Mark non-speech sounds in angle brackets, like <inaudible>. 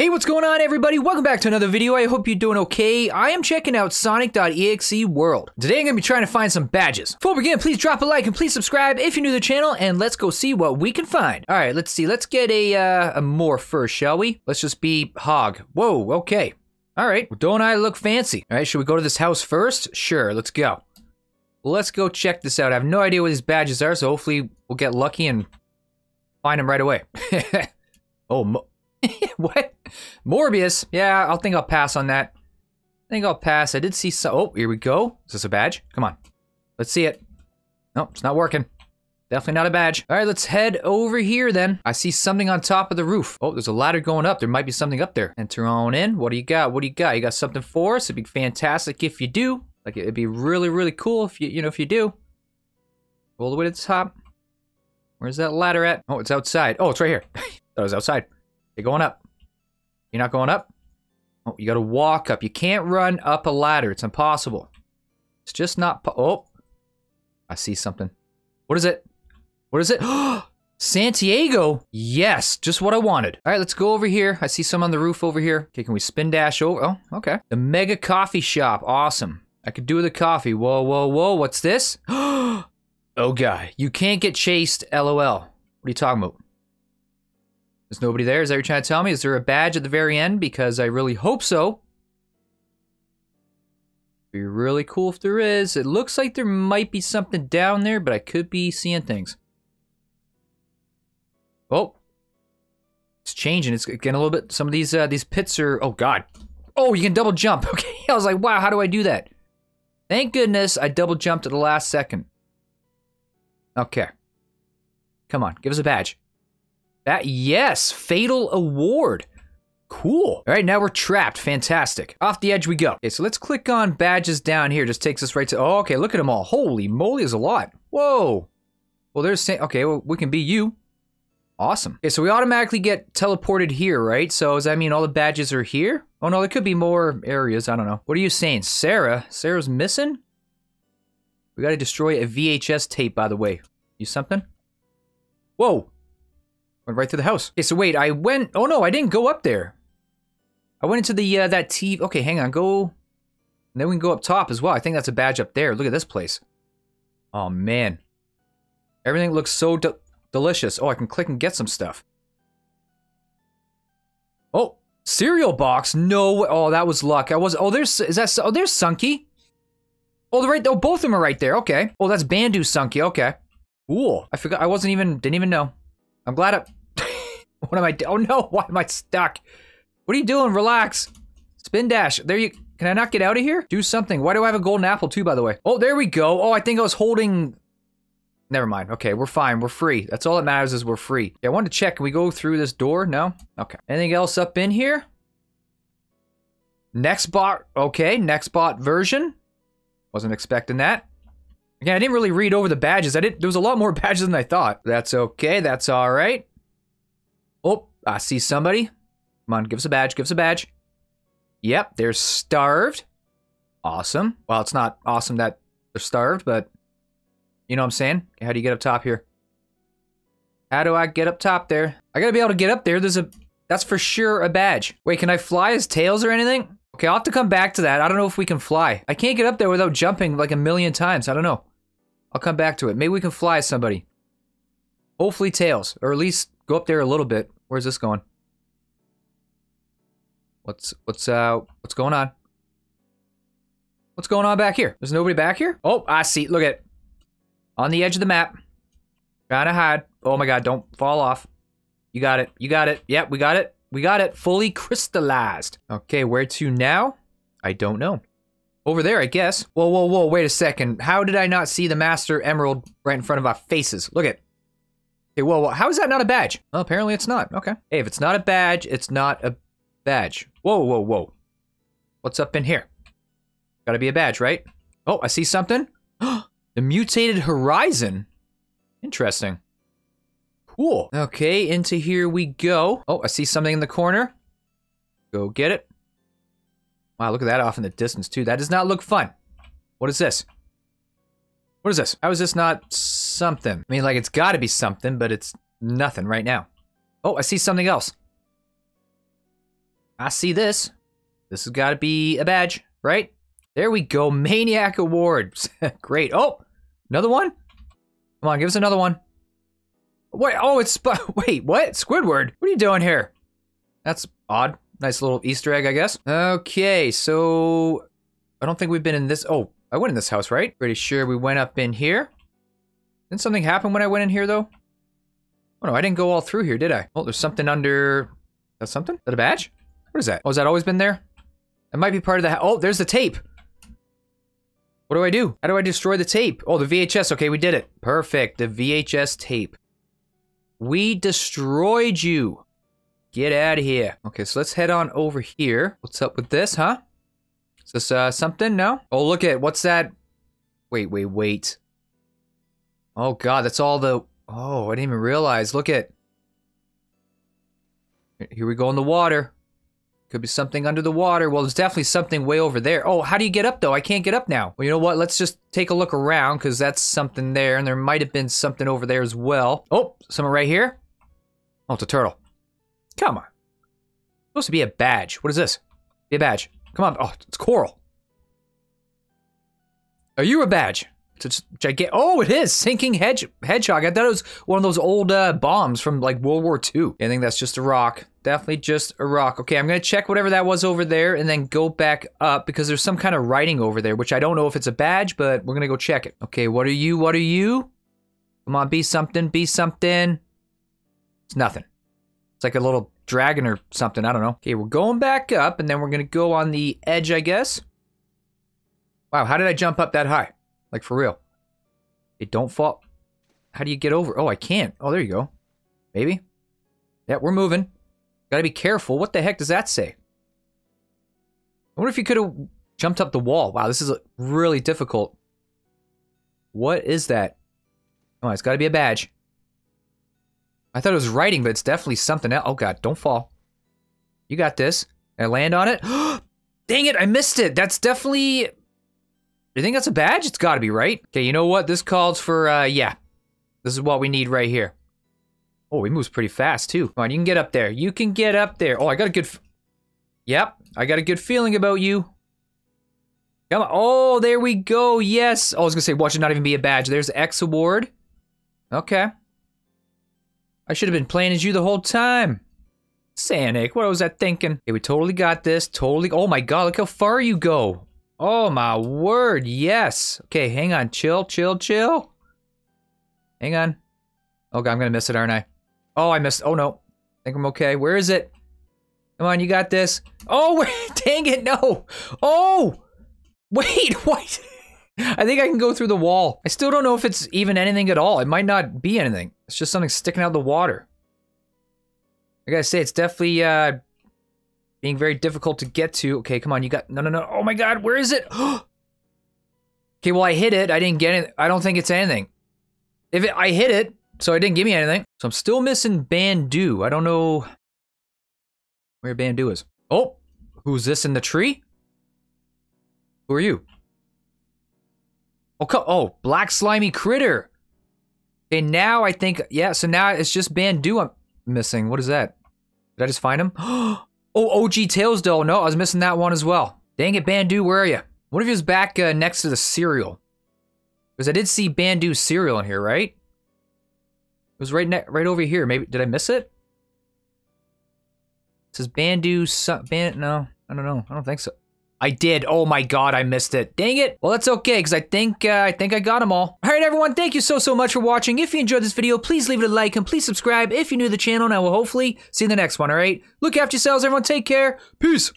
Hey, what's going on everybody? Welcome back to another video. I hope you're doing okay. I am checking out Sonic.exe World. Today I'm going to be trying to find some badges. Before we begin, please drop a like and please subscribe if you're new to the channel and let's go see what we can find. All right, let's see. Let's get a, uh, a more first, shall we? Let's just be Hog. Whoa, okay. All right, well, don't I look fancy? All right, should we go to this house first? Sure, let's go. Let's go check this out. I have no idea what these badges are, so hopefully we'll get lucky and find them right away. <laughs> oh, <laughs> what? Morbius? Yeah, I'll think I'll pass on that. I think I'll pass. I did see some. Oh, here we go. Is this a badge? Come on. Let's see it. Nope, it's not working. Definitely not a badge. All right, let's head over here then. I see something on top of the roof. Oh, there's a ladder going up. There might be something up there. Enter on in. What do you got? What do you got? You got something for us? It'd be fantastic if you do. Like, it'd be really, really cool if you, you know, if you do. All the way to the top. Where's that ladder at? Oh, it's outside. Oh, it's right here. <laughs> It was outside. You're going up. You're not going up? Oh, you gotta walk up. You can't run up a ladder. It's impossible. It's just not Oh. I see something. What is it? What is it? <gasps> Santiago! Yes, just what I wanted. All right, let's go over here. I see some on the roof over here. Okay, can we spin dash over? Oh, okay. The Mega Coffee Shop. Awesome. I could do a coffee. Whoa, whoa, whoa. What's this? <gasps> oh, God. You can't get chased, LOL. What are you talking about? There's nobody there. Is that what you're trying to tell me? Is there a badge at the very end? Because I really hope so. Be really cool if there is. It looks like there might be something down there, but I could be seeing things. Oh. It's changing. It's getting a little bit... Some of these uh, these pits are... Oh, God. Oh, you can double jump. <laughs> Okay. I was like, wow, how do I do that? Thank goodness I double jumped at the last second. Okay. Come on. Give us a badge. That, yes, Fatal Award. Cool. All right, now we're trapped. Fantastic. Off the edge we go. Okay, so let's click on badges down here. Just takes us right to, oh, okay, look at them all. Holy moly, is a lot. Whoa. Well, there's, okay, well, we can be you. Awesome. Okay, so we automatically get teleported here, right? So does that mean all the badges are here? Oh no, there could be more areas. I don't know. What are you saying? Sarah? Sarah's missing? We gotta destroy a VHS tape, by the way. You something? Whoa. Went right through the house. Okay, so wait, I went... Oh, no, I didn't go up there. I went into the, uh, that TV... Okay, hang on, go... And then we can go up top as well. I think that's a badge up there. Look at this place. Oh, man. Everything looks so de delicious. Oh, I can click and get some stuff. Oh, cereal box. No, oh, that was luck. I was, oh, there's, is that, oh, there's Sunky. Oh, right, oh, both of them are right there. Okay. Oh, that's Bandu Sunky. Okay. Cool. I forgot, I wasn't even, didn't even know. I'm glad I, <laughs> what am I Oh no, why am I stuck? What are you doing? Relax. Spin dash. There you, can I not get out of here? Do something. Why do I have a golden apple too, by the way? Oh, there we go. Oh, I think I was holding, never mind. Okay, we're fine. We're free. That's all that matters is we're free. Yeah, I wanted to check. Can we go through this door? No? Okay. Anything else up in here? Next bot, okay, next bot version. Wasn't expecting that. Again, I didn't really read over the badges. I didn't. There was a lot more <laughs> badges than I thought. That's okay. That's all right. Oh, I see somebody. Come on, give us a badge. Give us a badge. Yep, they're starved. Awesome. Well, it's not awesome that they're starved, but you know what I'm saying? How do you get up top here? How do I get up top there? I gotta be able to get up there. There's a, that's for sure a badge. Wait, can I fly as tails or anything? Okay, I'll have to come back to that. I don't know if we can fly. I can't get up there without jumping like a million times. I don't know. I'll come back to it. Maybe we can fly somebody. Hopefully tails, or at least go up there a little bit. Where's this going? What's what's uh what's going on? What's going on back here? There's nobody back here? Oh, I see. Look at it. On the edge of the map. Trying to hide. Oh my god, don't fall off. You got it. You got it. Yep, we got it. We got it. Fully crystallized. Okay, where to now? I don't know. Over there, I guess. Whoa, whoa, whoa, wait a second. How did I not see the Master Emerald right in front of our faces? Look at Okay, whoa, whoa, how is that not a badge? Well, apparently it's not. Okay. Hey, if it's not a badge, it's not a badge. Whoa, whoa, whoa. What's up in here? Gotta be a badge, right? Oh, I see something. <gasps> the Mutated Horizon. Interesting. Cool. Okay, into here we go. Oh, I see something in the corner. Go get it. Wow, look at that off in the distance, too. That does not look fun. What is this? What is this? How is this not something? I mean, like, it's gotta be something, but it's nothing right now. Oh, I see something else. I see this. This has got to be a badge, right? There we go. Maniac Awards. <laughs> Great. Oh, another one? Come on, give us another one. Wait, oh, it's, <laughs> wait, what? Squidward? What are you doing here? That's odd. Nice little Easter egg, I guess. Okay, so I don't think we've been in this. Oh, I went in this house, right? Pretty sure we went up in here. Didn't something happen when I went in here, though? Oh, no, I didn't go all through here, did I? Oh, there's something under... That's something? Is that a badge? What is that? Oh, has that always been there? It might be part of the... Oh, there's the tape. What do I do? How do I destroy the tape? Oh, the VHS. Okay, we did it. Perfect. The VHS tape. We destroyed you. Get out of here. Okay, so let's head on over here. What's up with this, huh? Is this uh, something? No? Oh, look at what's that? Wait, wait, wait. Oh god, that's all the. Oh, I didn't even realize. Look at. Here we go in the water. Could be something under the water. Well, there's definitely something way over there. Oh, how do you get up though? I can't get up now. Well, you know what? Let's just take a look around because that's something there, and there might have been something over there as well. Oh, something right here. Oh, it's a turtle. Come on. Supposed to be a badge. What is this? Be a badge. Come on. Oh, it's coral. Are you a badge? It's a gigantic. Oh, it is sinking hedge hedgehog. I thought it was one of those old uh, bombs from like World War II. I think that's just a rock. Definitely just a rock. Okay, I'm gonna check whatever that was over there and then go back up because there's some kind of writing over there, which I don't know if it's a badge, but we're gonna go check it. Okay, what are you? What are you? Come on, be something. Be something. It's nothing. It's like a little dragon or something. I don't know. Okay, we're going back up and then we're gonna go on the edge, I guess. Wow, how did I jump up that high? Like for real. It don't fall. How do you get over? Oh, I can't. Oh, there you go. Maybe. Yeah, we're moving. Gotta be careful. What the heck does that say? I wonder if you could have jumped up the wall. Wow, this is really difficult. What is that? Oh, it's gotta be a badge. I thought it was writing, but it's definitely something else. Oh god, don't fall. You got this. I land on it. <gasps> Dang it, I missed it. That's definitely you think that's a badge? It's gotta be, right? Okay, you know what? This calls for, uh, yeah. This is what we need right here. Oh, he moves pretty fast, too. Come on, you can get up there. You can get up there. Oh, I got a good... yep, I got a good feeling about you. Come on. Oh, there we go. Yes. Oh, I was gonna say, watch it not even be a badge. There's X award. Okay. I should have been playing as you the whole time. Sanic, what was I thinking? Okay, we totally got this. Totally. Oh my god, look how far you go. Oh my word, yes. Okay, hang on, chill, chill, chill. Hang on. Oh god, I'm gonna miss it, aren't I? Oh, I missed, oh no. I think I'm okay. Where is it? Come on, you got this. Oh, wait, <laughs> dang it, no. Oh, wait, <laughs> what? I think I can go through the wall. I still don't know if it's even anything at all. It might not be anything. It's just something sticking out of the water. I gotta say, it's definitely, uh, being very difficult to get to. Okay, come on, you got no, no, no. Oh my God, where is it? <gasps> okay, well I hit it. I didn't get it. I don't think it's anything. If it, I hit it, so it didn't give me anything. So I'm still missing Bandu. I don't know where Bandu is. Oh, who's this in the tree? Who are you? Oh, oh, black slimy critter. Okay, now I think, yeah, so now it's just Bandu I'm missing. What is that? Did I just find him? <gasps> Oh, OG Tails doll. No, I was missing that one as well. Dang it, Bandu, where are you? What if he was back uh, next to the cereal? Because I did see Bandu's cereal in here, right? It was right right over here. Maybe did I miss it? It says Bandu. Band. No, I don't know. I don't think so. I did. Oh my god, I missed it. Dang it. Well, that's okay, because I think uh, I think I got them all. All right, everyone, thank you so, so much for watching. If you enjoyed this video, please leave it a like and please subscribe if you're new to the channel, and I will hopefully see you in the next one, all right? Look after yourselves, everyone. Take care. Peace.